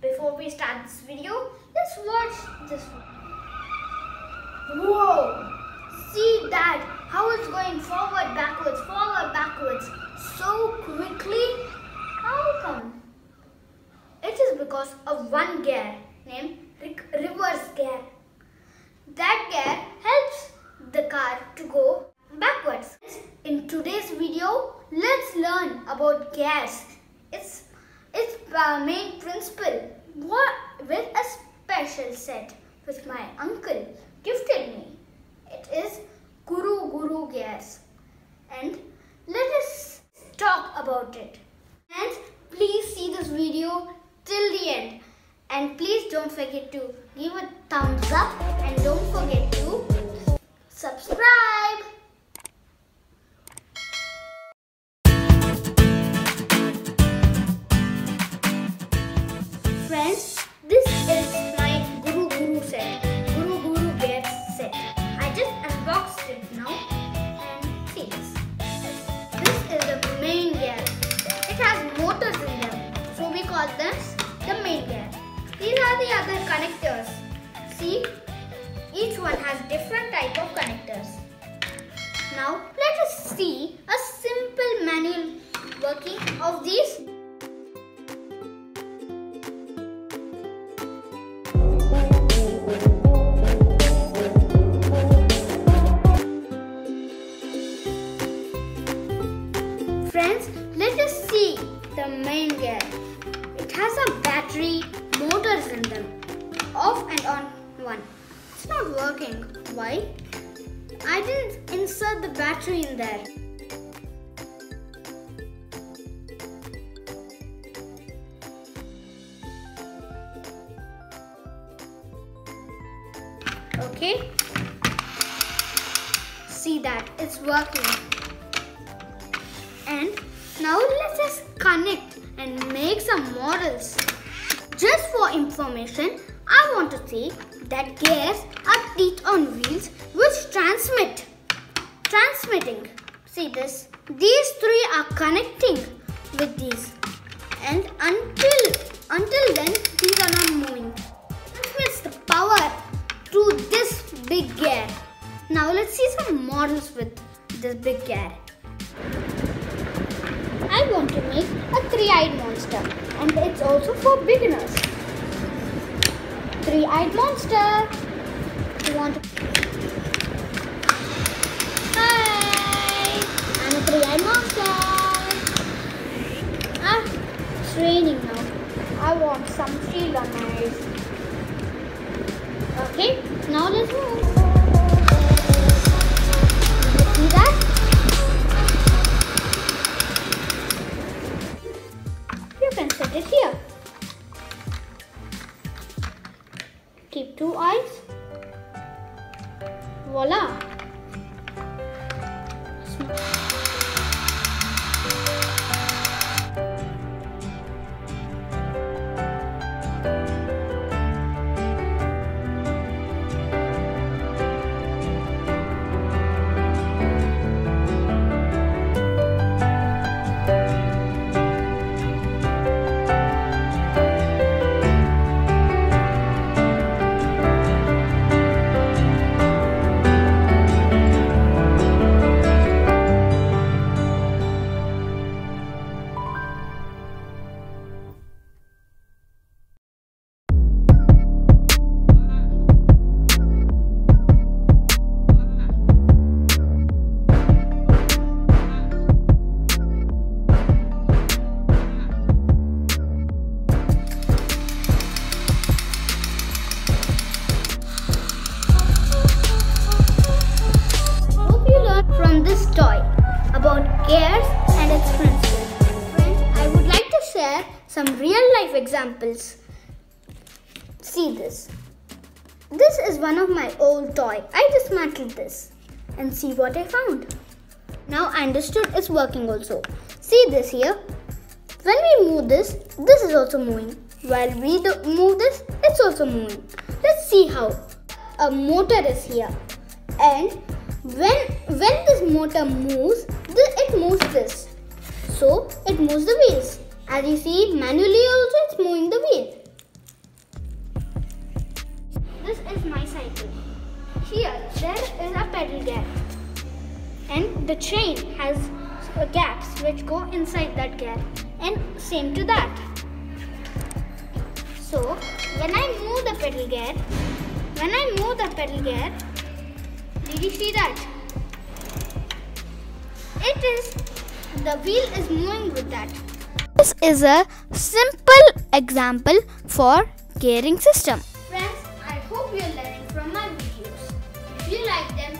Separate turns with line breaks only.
before we start this video, let's watch this one. Whoa! See that? How it's going forward, backwards, forward, backwards so quickly? How come? It is because of one gear named reverse gear. That gear helps the car to go backwards. In today's video, let's learn about gears. It's its main principle what, with a special set which my uncle gifted me. It is Guru Guru gears. And let us talk about it. And please see this video till the end. And please don't forget to give a thumbs up and don't forget to subscribe. Are the other connectors. See, each one has different type of connectors. Now let us see a simple manual working of these Friends, let us see the main gear. It has a battery, motors in them. Off and on one. It's not working. Why? I didn't insert the battery in there. Okay. See that it's working. And now let us just connect and make some models. Just for information, I want to say that gears are teeth on wheels which transmit. Transmitting. See this? These three are connecting with these. And until until then, these are not moving. Transmits the power to this big gear. Now let's see some models with this big gear. I want to make a three-eyed monster and it's also for beginners. Three-eyed monster. You want. Hi! I'm a three-eyed monster. Ah, it's raining now. I want some shield on my eyes. Okay, now let's move. Keep two eyes. Voila. Share some real life examples. See this. This is one of my old toy. I dismantled this and see what I found. Now I understood it's working also. See this here. When we move this, this is also moving. While we move this, it's also moving. Let's see how. A motor is here and when when this motor moves it moves this so it moves the wheels as you see manually also it's moving the wheel this is my cycle. Here, there is a pedal gear. And the chain has gaps which go inside that gear. And same to that. So, when I move the pedal gear, when I move the pedal gear, did you see that? It is, the wheel is moving with that. This is a simple example for caring system. Friends, I hope you are learning from my videos. If you like them,